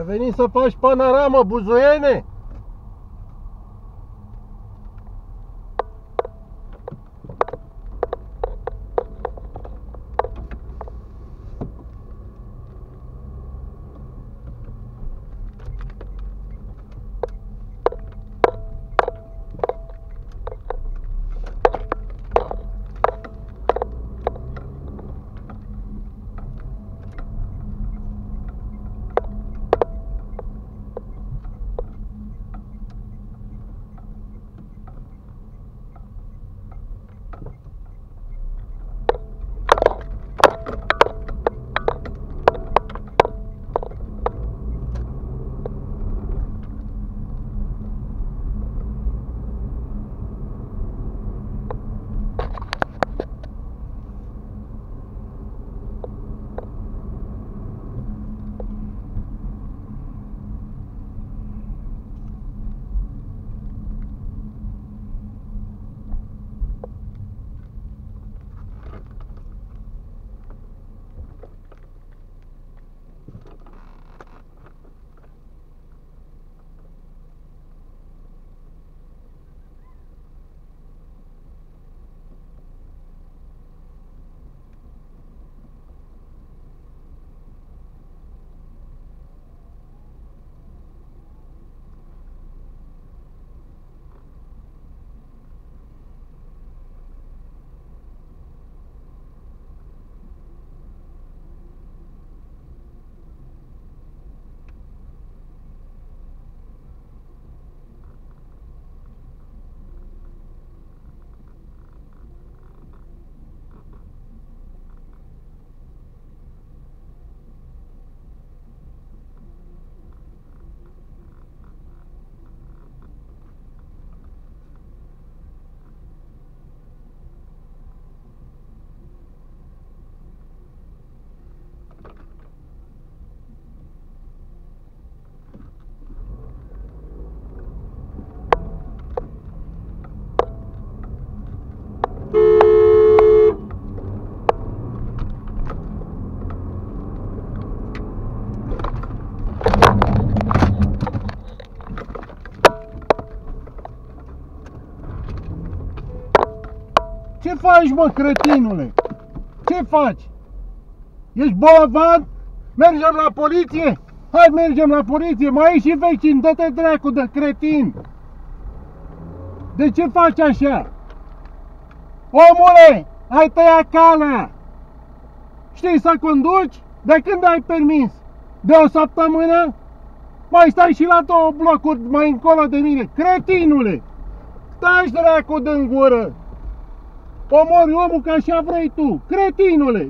Ai venit să faci panoramă, buzoiene? Faci, mă, cretinule? Ce faci? Ești bolovan? Mergem la poliție? Hai, mergem la poliție, mai ești și vecin, dă-te dracu de cretin! De ce faci așa? Omule, ai tăiat calea! Știi să conduci? De când ai permis? De o săptămână? Mai stai și la două blocuri mai încolo de mine, cretinule! Stai dracu din gură! Omori omul ca așa vrei tu, cretinule!